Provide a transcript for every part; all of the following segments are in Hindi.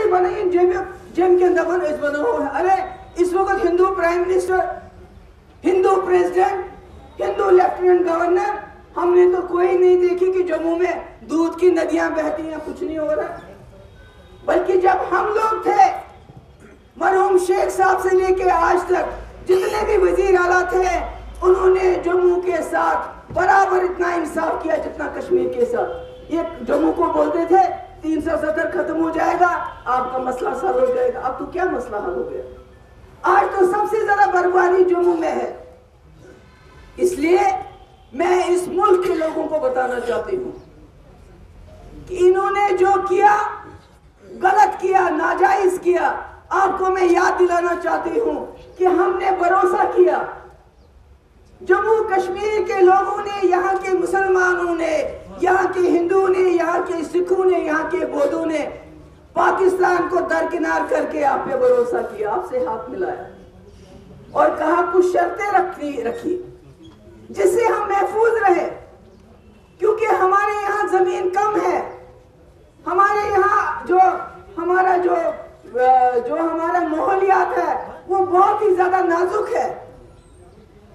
ही बनाई जम जम के दबन इस बनाओ अरे, इस वक्त Hindu prime minister Hindu president Hindu lieutenant governor हमने तो कोई नहीं देखी कि जम्मू में दूध की नदियाँ बहती हैं, कुछ नहीं हो रहा। बल्कि जब हम लोग थे, मरहूम शेख साहब से लेके आज तक, जितने भी वज़ीर आला थे, उन्होंने जम्मू के साथ बराबर इतना इंसाफ किया जितना कश्मीर के साथ। ये जम्मू को बोलते थे, तीन सौ सत्तर हो आपका मसला हल हो जाएगा। अब तो क्या मसला हल हो गया? आज तो सबसे ज़्यादा बर्बादी जम्मू में है। इसलिए मैं इस मुल्क के लोगों को बताना चाहती हूँ कि इन्होंने जो किया, गलत किया, नाजायज किया, आपको मैं याद दिलाना चाहती हूँ कि हमने भरोसा किया। जम्मू कश्मीर के लोगों ने, यहाँ के मुसलमानों ने, यहाँ के हिंदू ने, यहाँ के सिखों ने, यहाँ के बौद्धों ने पाकिस्तान को दरकिनार करके आप पे भरोसा किया, आपसे हाथ मिलाया। और कहा, कुछ शर्तें रखी रखी, जिससे हम महफूज रहे, क्योंकि हमारे यहाँ ज़मीन कम है। हमारे यहाँ जो हमारा जो जो हमारा माहौलियात है, वो बहुत ही ज़्यादा नाजुक है।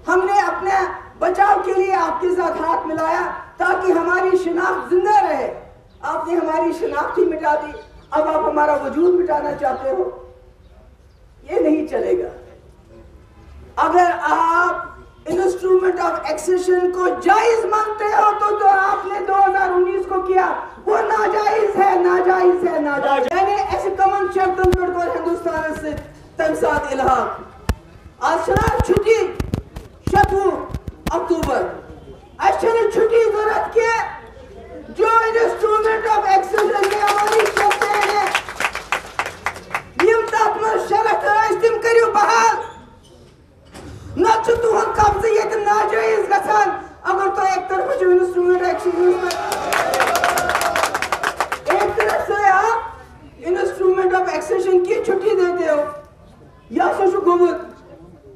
हमने अपने बचाव के लिए आपके साथ हाथ मिलाया, ताकि हमारी शिनाख्त ज़िंदा रहे। आपने हमारी शिनाख्त ही मिटा दी। अब आप हमारा वजूद मिटाना चाहते हो, ये नहीं चलेगा। अगर आप इंस्ट्रूमेंट ऑफ़ एक्सेशन को जायज़ मानते हो तो तो आपने 2019 को किया। वो नाजायज है नाजायज है, नाजायज। मैंने ऐसे कमन शर्तन हिंदुस्तान से तम साथ इलाहाक आज छुट्टी शतवु अक्टूबर अच्छे छुट्टी ज़रूरत के जो इंस्ट्रूमेंट ऑफ़ एक्सेशन में हमारी शर्तें हैं यम तथ शरत तम करियो बहाल न तुहद कब्जे ये नाजायज गसान अगर तो एक तरफ़ इंस्ट्रूमेंट एक तरफ़ से आप इंस्ट्रूमेंट ऑफ़ एक्सेशन की छुट्टी देते हो। या सो गुमुत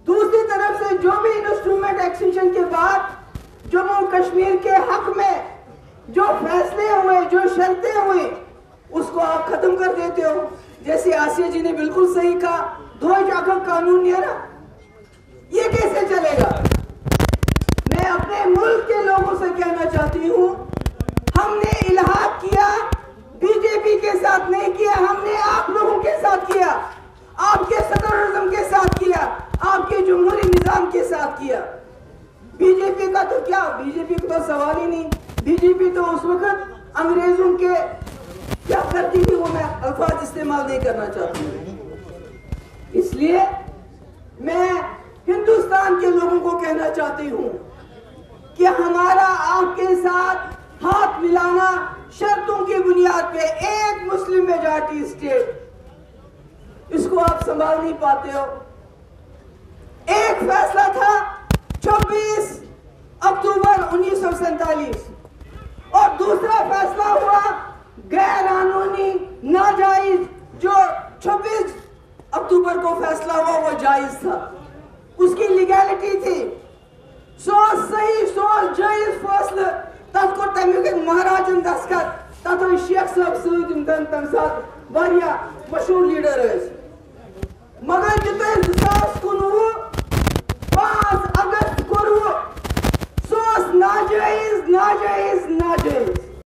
दूसरी तरफ़ से जो भी इंस्ट्रूमेंट एक्सटेंशन के बाद जम्मू कश्मीर के हक में जो फैसले हुए, जो शर्तें हुई, उसको आप खत्म कर देते हो। जैसे आसिया जी ने बिल्कुल सही कहा, दो जाकर कानून है ना ये कैसे चलेगा मैं अपने मुल्क के लोगों से कहना चाहती हूँ हमने इलाहाक किया बीजेपी के साथ नहीं किया, हमने आप लोगों के साथ किया, आपके सदर के साथ किया, आपके जमहूरी निज़ाम के साथ किया। बीजेपी का तो क्या, बीजेपी का तो सवाल ही नहीं। बीजेपी तो उस वक्त अंग्रेज़ों के क्या करती थी, वो मैं अल्फाज इस्तेमाल नहीं करना चाहती इसलिए मैं हिंदुस्तान के लोगों को कहना चाहती हूँ कि हमारा आपके साथ हाथ मिलाना शर्तों की बुनियाद पे एक मुस्लिम मेजॉरिटी स्टेट इसको आप संभाल नहीं पाते हो। एक फैसला था 26 अक्टूबर उन्नीस और दूसरा फैसला हुआ गैर कानूनी नाजायज, जो 26 अक्टूबर को फैसला हुआ, वो जायज़ था। उसकी लीगैलिटी थी। सो सही, सो जायज़ फैसला। तथ को तमिक महाराजन दस्खत शेख सब सत तम सात मशहूर लीडर मगर जो सास कुनवु पाँच अगस्त को सो नाजायज